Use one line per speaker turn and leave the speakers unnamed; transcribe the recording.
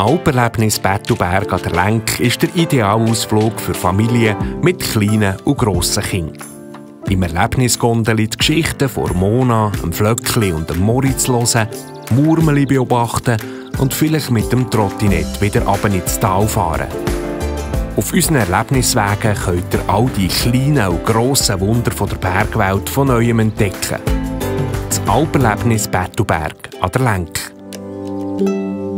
Alperlebnis Bettelberg an der Lenk ist der Idealausflug für Familien mit kleinen und grossen Kindern. Im Erlebnisgondeli die Geschichten von Mona, dem Flöckli und dem Moritz hören, Murmeli beobachten und vielleicht mit dem Trottinett wieder ab ins Tal fahren. Auf unseren Erlebniswegen könnt ihr all die kleinen und grossen Wunder von der Bergwelt von neuem entdecken. Das Alperlebnis Bettelberg an der Lenk.